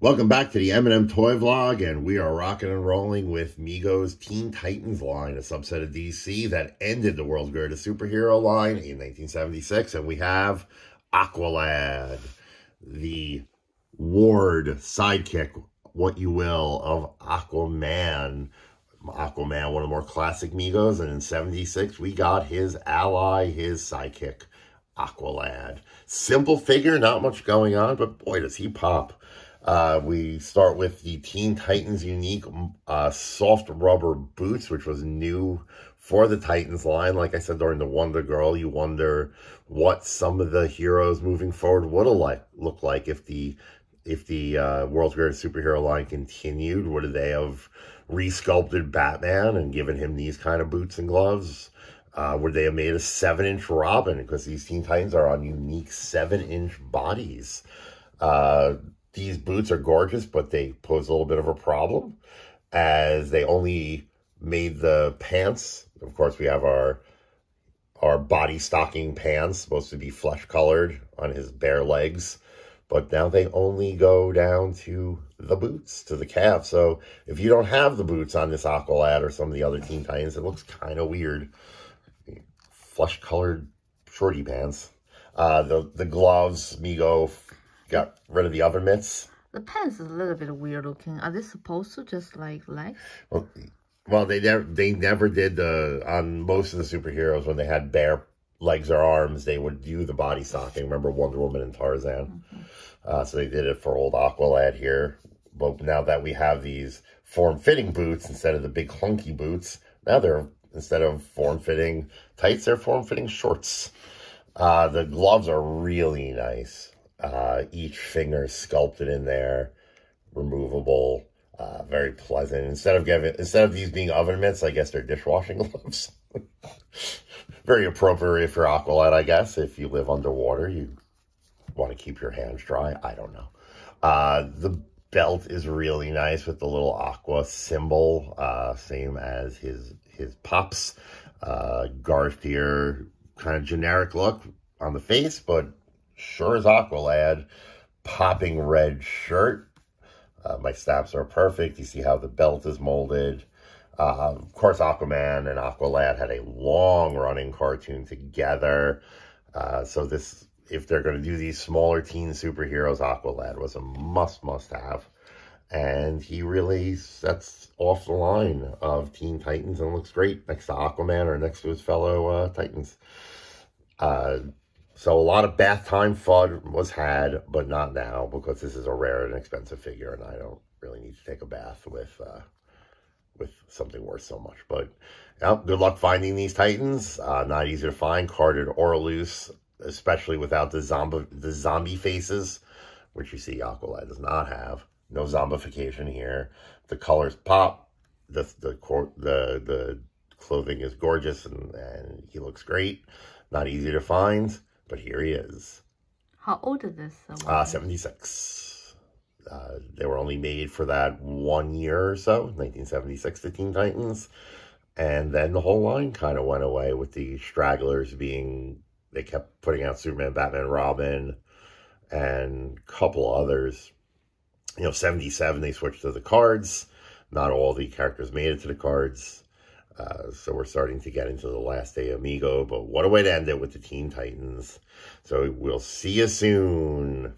Welcome back to the M&M Toy Vlog, and we are rocking and rolling with Mego's Teen Titans line, a subset of DC that ended the world's greatest superhero line in 1976, and we have Aqualad, the ward sidekick, what you will, of Aquaman. Aquaman, one of the more classic Megos, and in 76, we got his ally, his sidekick, Aqualad. Simple figure, not much going on, but boy, does he pop. Uh, we start with the Teen Titans unique uh, soft rubber boots, which was new for the Titans line. Like I said during the Wonder Girl, you wonder what some of the heroes moving forward would like look like if the if the uh, World's Greatest Superhero line continued. Would they have resculpted Batman and given him these kind of boots and gloves? Uh, would they have made a seven-inch Robin? Because these Teen Titans are on unique seven-inch bodies. Uh, these boots are gorgeous, but they pose a little bit of a problem as they only made the pants. Of course, we have our our body stocking pants, supposed to be flesh colored on his bare legs. But now they only go down to the boots, to the calf. So if you don't have the boots on this Aqualad or some of the other Teen Titans, it looks kind of weird. Flesh colored shorty pants. Uh, the, the gloves, Mego got rid of the oven mitts. The pants is a little bit weird looking. Are they supposed to just like legs? Well, well, they never they never did the on most of the superheroes when they had bare legs or arms, they would do the body stocking. Remember Wonder Woman and Tarzan? Mm -hmm. uh, so they did it for old Aqualad here. But now that we have these form-fitting boots instead of the big clunky boots, now they're instead of form-fitting tights, they're form-fitting shorts. Uh, the gloves are really nice. Uh, each finger sculpted in there, removable, uh, very pleasant. Instead of giving, instead of these being oven mitts, I guess they're dishwashing gloves. very appropriate for Aqualad, I guess. If you live underwater, you want to keep your hands dry. I don't know. Uh, the belt is really nice with the little aqua symbol, uh, same as his his pops. Uh, Garth here, kind of generic look on the face, but sure as Aqualad, popping red shirt. Uh, my snaps are perfect. You see how the belt is molded. Uh, of course, Aquaman and Aqualad had a long-running cartoon together. Uh, so this, if they're going to do these smaller teen superheroes, Aqualad was a must, must have. And he really sets off the line of Teen Titans and looks great next to Aquaman or next to his fellow uh, Titans. So a lot of bath time FUD was had, but not now because this is a rare and expensive figure, and I don't really need to take a bath with uh, with something worth so much. But yeah, good luck finding these Titans. Uh, not easy to find, carded or loose, especially without the zombie the zombie faces, which you see Aqualad does not have. No zombification here. The colors pop. The the the the clothing is gorgeous and, and he looks great. Not easy to find. But here he is. How old is this? Uh, 76. Uh, they were only made for that one year or so, 1976, the Teen Titans. And then the whole line kind of went away with the stragglers being, they kept putting out Superman, Batman, Robin, and a couple others. You know, 77, they switched to the cards. Not all the characters made it to the cards. Uh, so we're starting to get into the last day of Mego, but what a way to end it with the Teen Titans. So we'll see you soon.